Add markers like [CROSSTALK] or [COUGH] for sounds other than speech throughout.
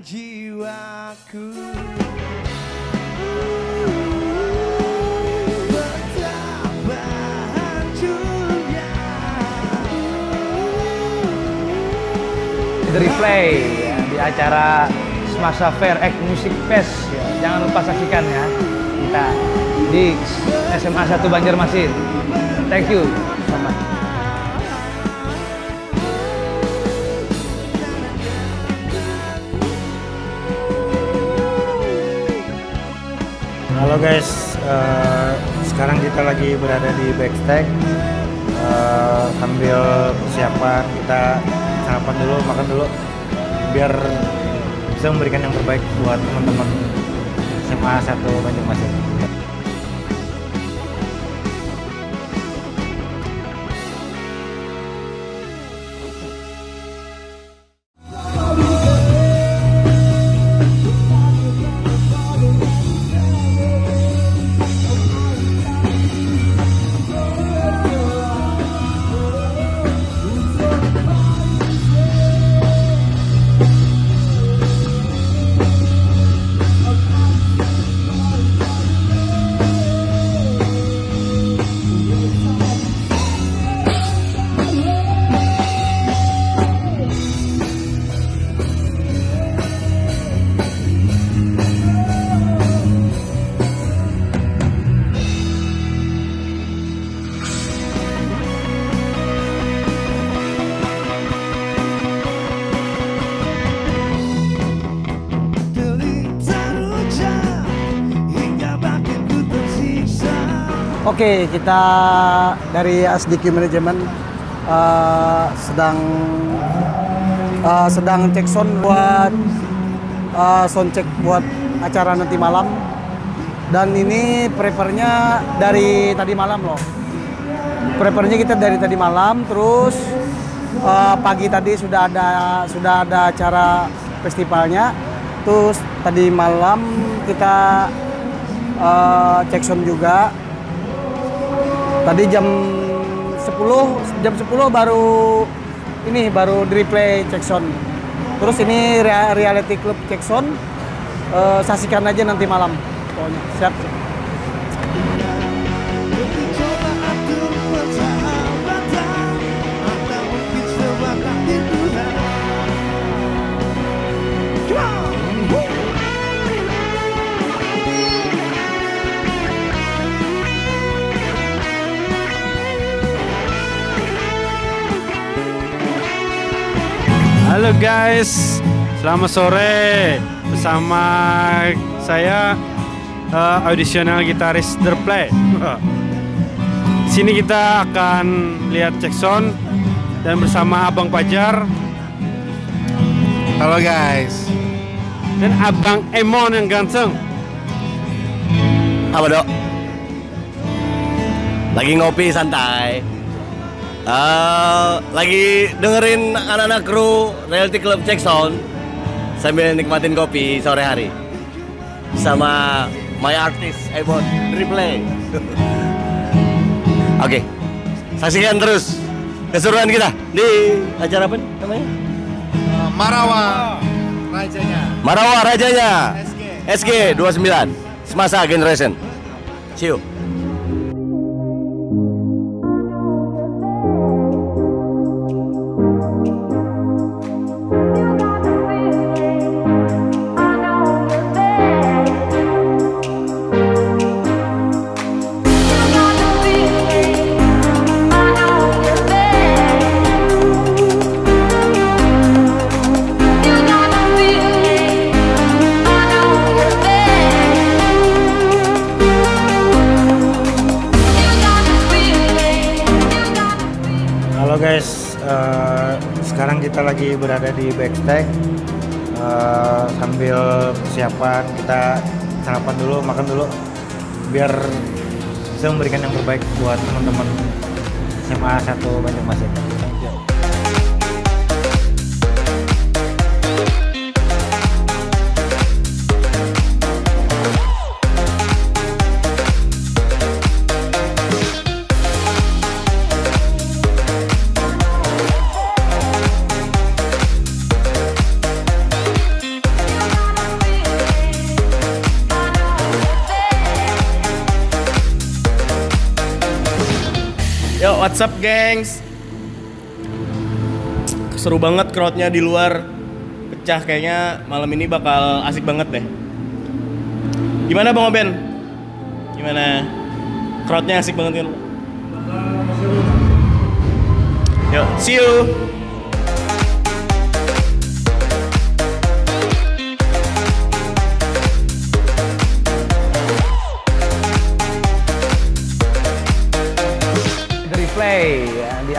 jiwaku The Replay ya, di acara Semasa Fair X Music Fest ya. Jangan lupa saksikan ya kita di SMA 1 Banjarmasin. Thank you. Halo guys, eh, sekarang kita lagi berada di backstage Eh, sambil persiapan kita sarapan dulu, makan dulu, biar bisa memberikan yang terbaik buat teman-teman SMA 1 Banjarmasin. Oke, kita dari SDQ Manajemen eh, sedang eh, sedang cek sound buat eh, sound check buat acara nanti malam. Dan ini preparnya dari tadi malam loh. Preparnya kita dari tadi malam, terus eh, pagi tadi sudah ada sudah ada acara festivalnya. Terus tadi malam kita eh, cek sound juga. Tadi jam 10 jam 10 baru ini baru di replay check sound. Terus ini rea- reality club check sound. Eh, saksikan aja nanti malam. Pokoknya siap. Halo guys, selamat sore bersama saya eh, audisional gitaris The Play. [LAUGHS] Sini kita akan lihat cek sound dan bersama Abang Pajar Halo guys. dan Abang Emon yang ganteng. Apa dok? Lagi ngopi santai. Eh, lagi dengerin anak-anak kru Reality Club Check Sound sambil nikmatin kopi sore hari sama my artist Ebon Replay. [LAUGHS] Oke, saksikan terus keseruan kita di acara apa namanya? Marawa rajanya Marawa Rajanya SG. SG 29 Semasa Generation. See you. Berada di backstage Eh, sambil persiapan kita sarapan dulu, makan dulu, biar bisa memberikan yang terbaik buat teman-teman SMA 1 Banjarmasin. what's up gengs Seru banget crowdnya di luar Pecah kayaknya malam ini bakal asik banget deh Gimana Bang Oben? Gimana? Crowdnya asik banget kan? Yuk, see you!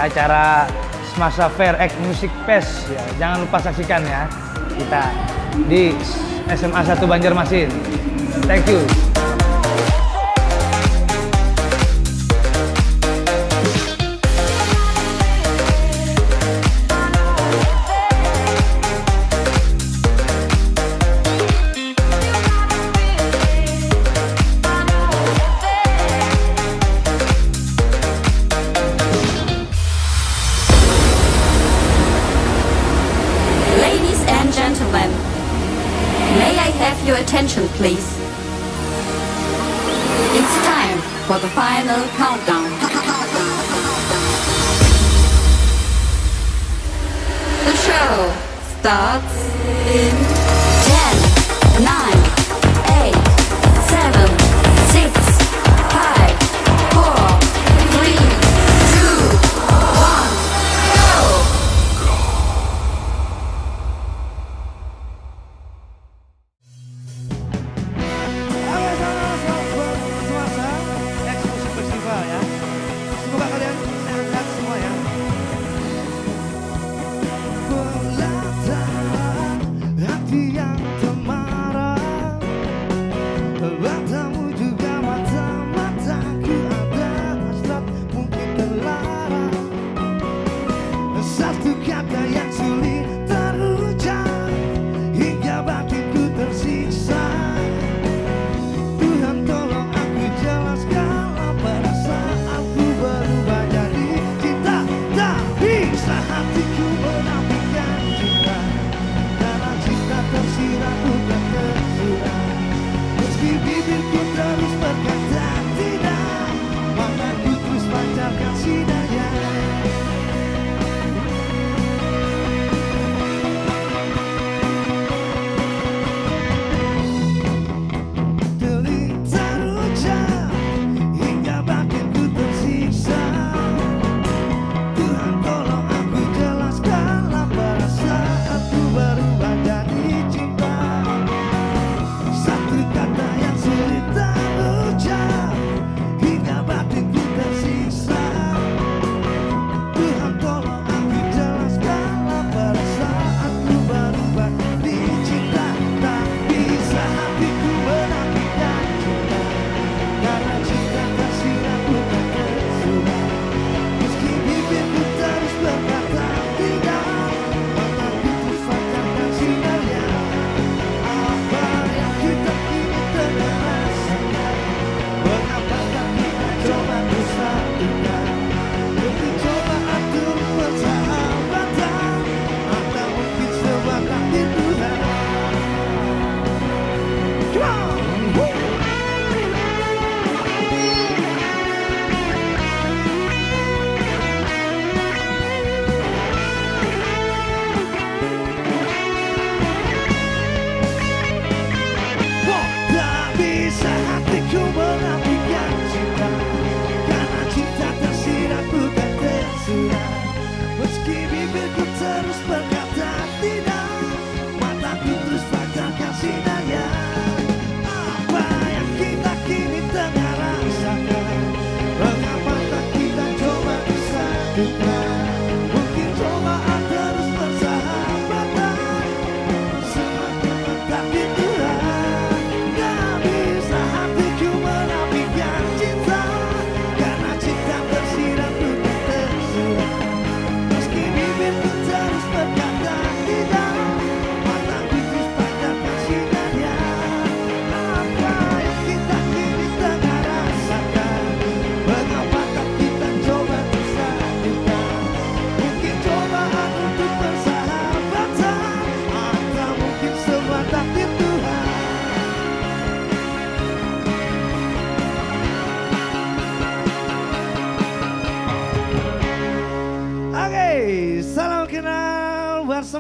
acara Semasa Fair X Music Fest ya. Jangan lupa saksikan ya kita di SMA 1 Banjarmasin. Thank you. final countdown. The show starts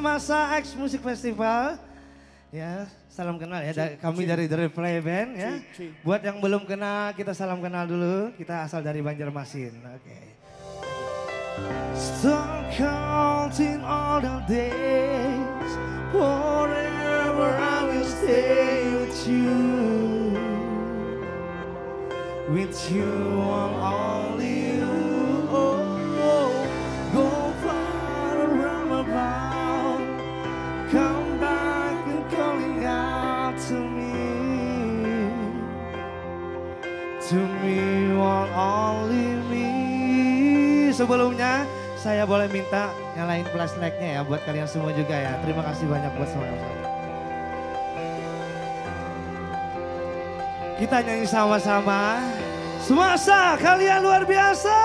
semasa X Music Festival. Ya, salam kenal ya. Da- Kami dari The Replay Band ya. Buat yang belum kenal, kita salam kenal dulu. Kita asal dari Banjarmasin. Oke. Stop counting all the days. Forever I will stay with you. With you and only you. Oh, go far Come back and calling out to me. To me, only me. Sebelumnya, saya boleh minta nyalain flashlight-nya ya buat kalian semua juga ya. Terima kasih banyak buat semuanya. Kita nyanyi sama-sama. Semasa kalian luar biasa.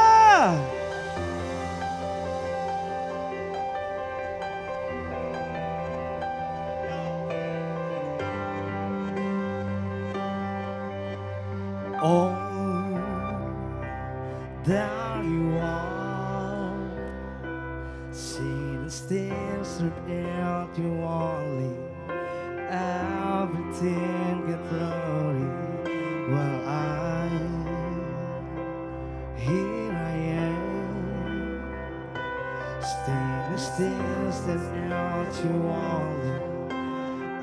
Still, standing out you only.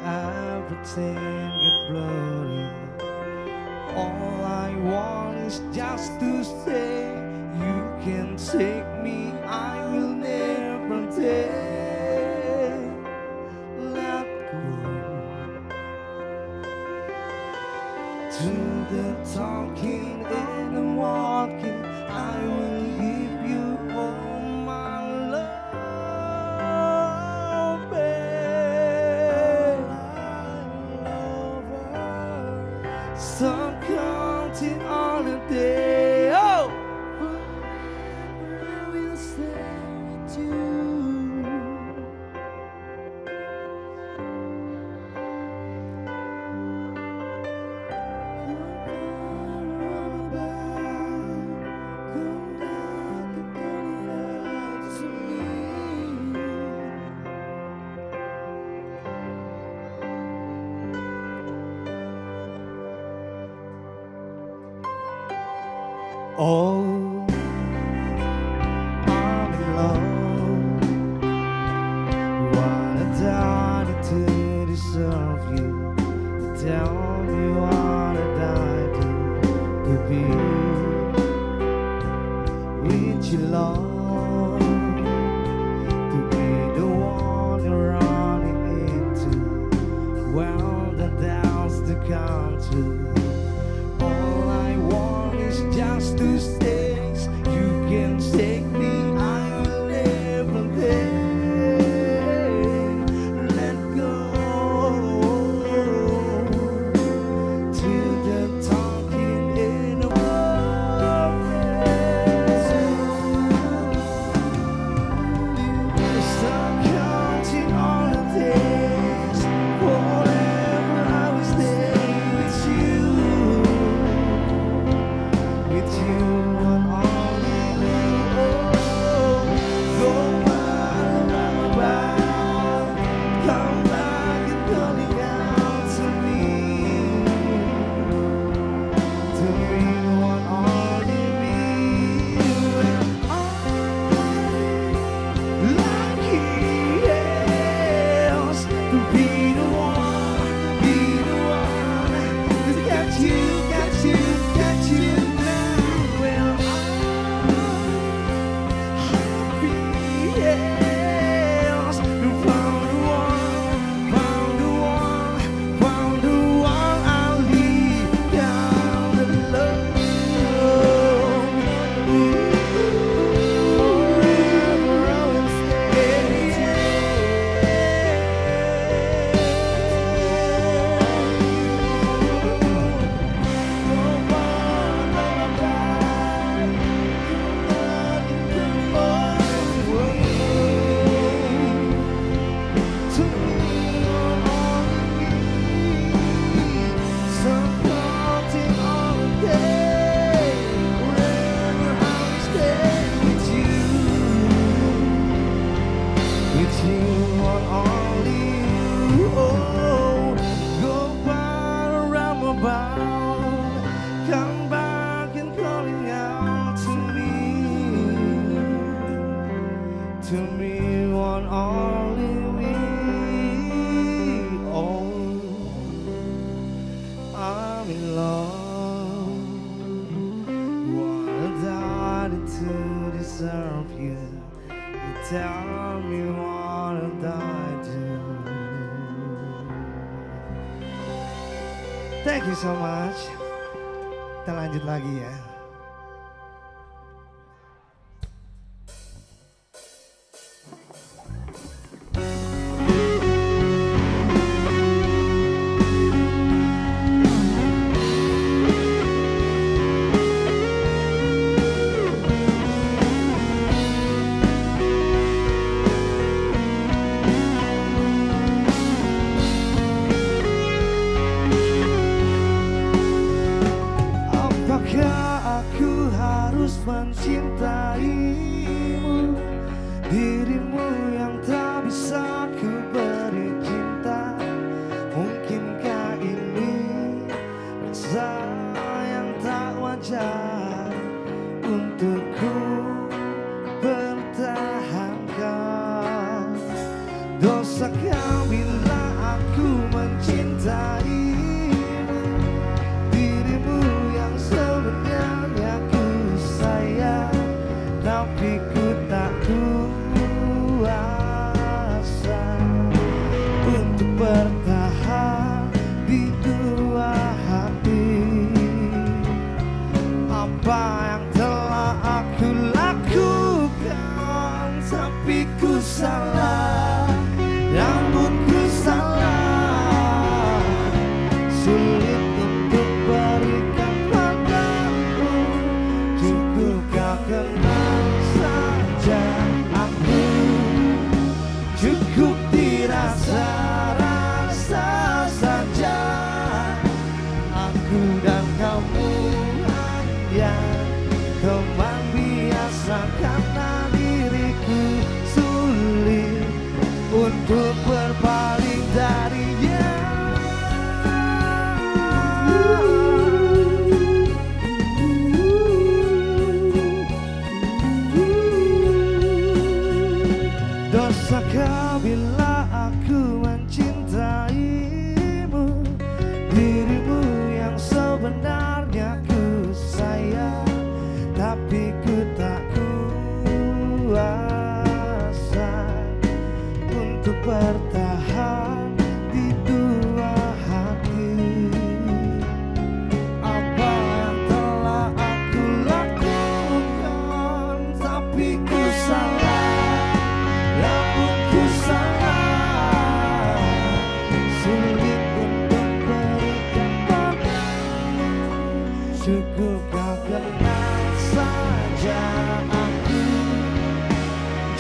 Everything get glory. All I want is just to say you can take me, Thank you so much. Kita lanjut lagi ya. mencintaimu Dirimu yang tak bisa apa yang telah aku lakukan Tapi ku salah.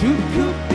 Toot toot.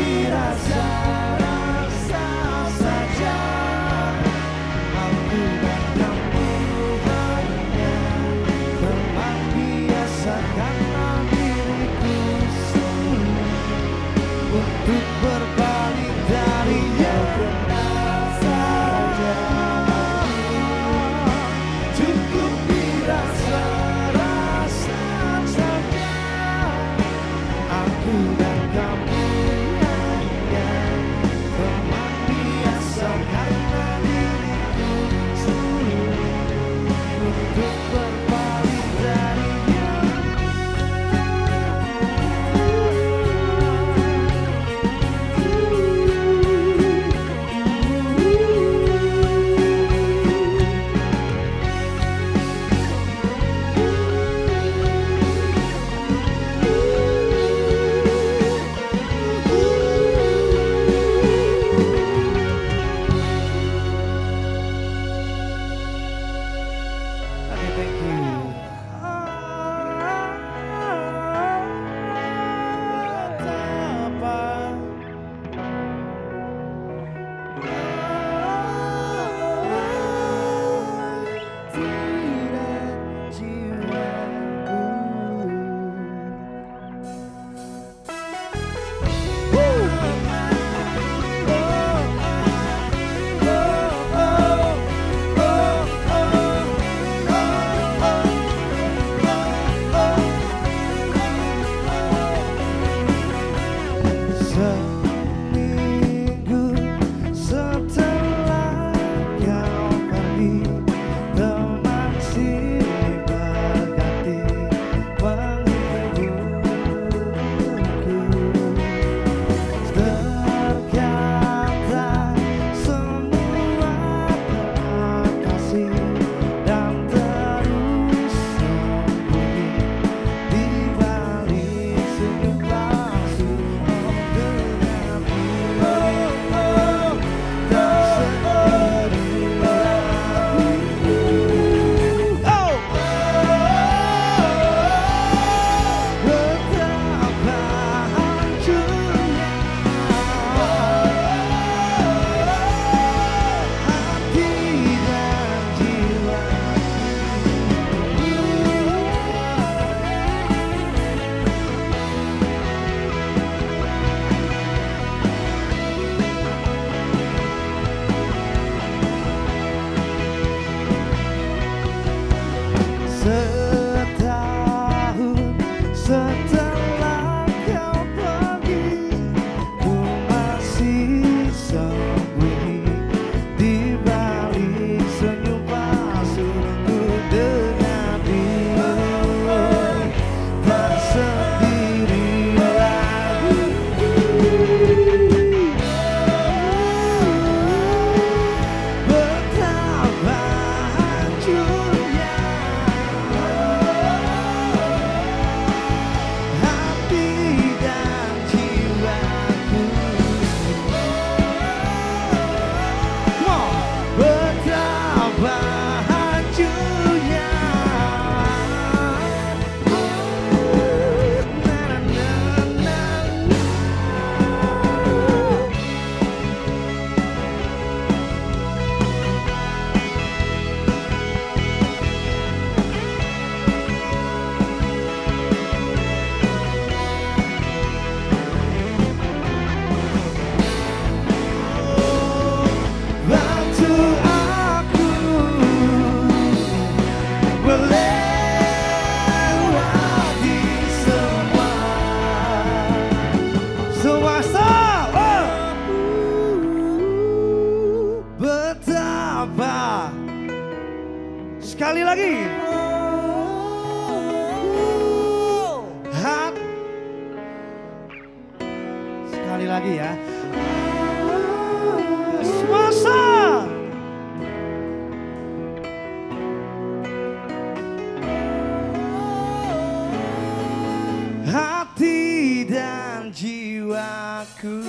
Hati dan jiwaku